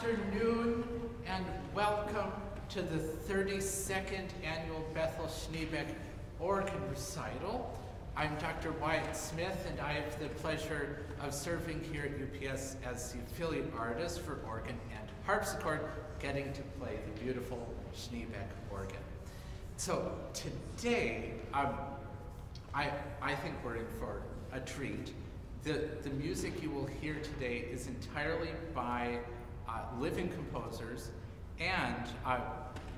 afternoon and welcome to the 32nd annual Bethel Schneebeck Organ Recital. I'm Dr. Wyatt Smith and I have the pleasure of serving here at UPS as the affiliate artist for organ and harpsichord, getting to play the beautiful Schneebeck organ. So today, um, I, I think we're in for a treat. The, the music you will hear today is entirely by uh, living composers, and uh,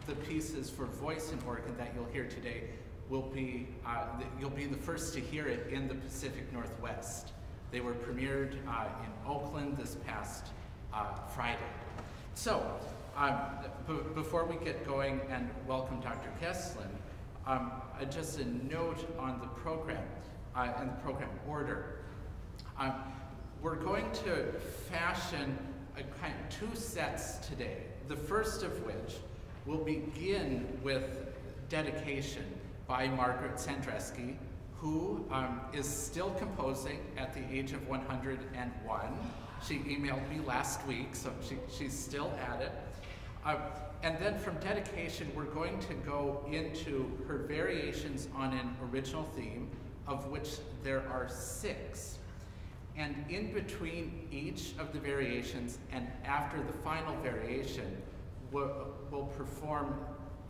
the pieces for voice and organ that you'll hear today will be, uh, you'll be the first to hear it in the Pacific Northwest. They were premiered uh, in Oakland this past uh, Friday. So, um, before we get going and welcome Dr. Kesslin, um, uh, just a note on the program and the program order. Um, we're going to fashion kind of two sets today. The first of which will begin with dedication by Margaret Sandresky, who um, is still composing at the age of 101. She emailed me last week, so she, she's still at it. Uh, and then from dedication, we're going to go into her variations on an original theme, of which there are six. And in between each of the variations and after the final variation, we'll, we'll perform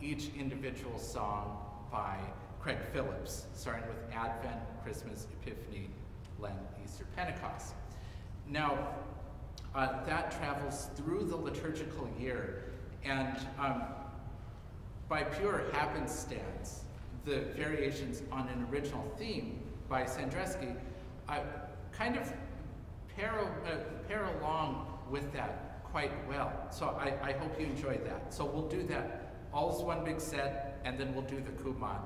each individual song by Craig Phillips, starting with Advent, Christmas, Epiphany, Lent, Easter, Pentecost. Now, uh, that travels through the liturgical year, and um, by pure happenstance, the variations on an original theme by Sandresky uh, kind of pair, uh, pair along with that quite well. So I, I hope you enjoyed that. So we'll do that all as one big set, and then we'll do the Kumon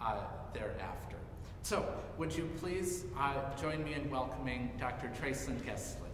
uh, thereafter. So would you please uh, join me in welcoming Dr. Tracelyn Kessler.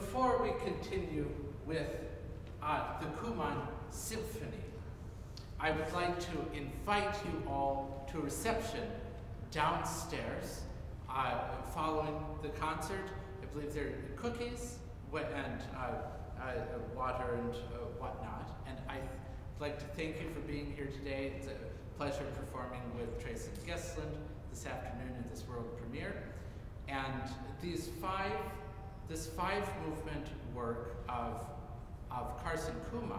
Before we continue with uh, the Cooman Symphony, I would like to invite you all to a reception downstairs uh, following the concert. I believe there are cookies and uh, uh, water and uh, whatnot. And I'd like to thank you for being here today. It's a pleasure performing with Tracy Gesslund this afternoon in this world premiere. And these five, this five movement work of, of Carson Cooman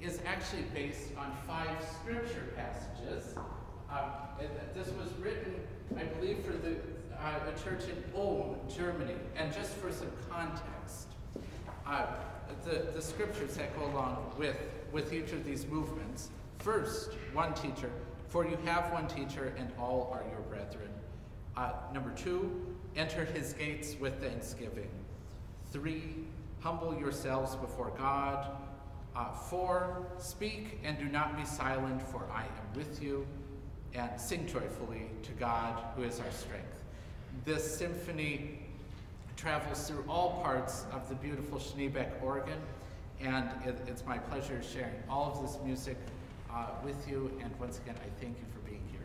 is actually based on five scripture passages. Um, this was written, I believe, for the uh, a church in Ulm, Germany. And just for some context, uh, the, the scriptures that go along with, with each of these movements. First, one teacher, for you have one teacher, and all are your brethren. Uh, number two, enter his gates with thanksgiving. Three, humble yourselves before God. Uh, four, speak and do not be silent, for I am with you. And sing joyfully to God, who is our strength. This symphony travels through all parts of the beautiful Schneebeck organ, and it, it's my pleasure sharing all of this music uh, with you. And once again, I thank you for being here.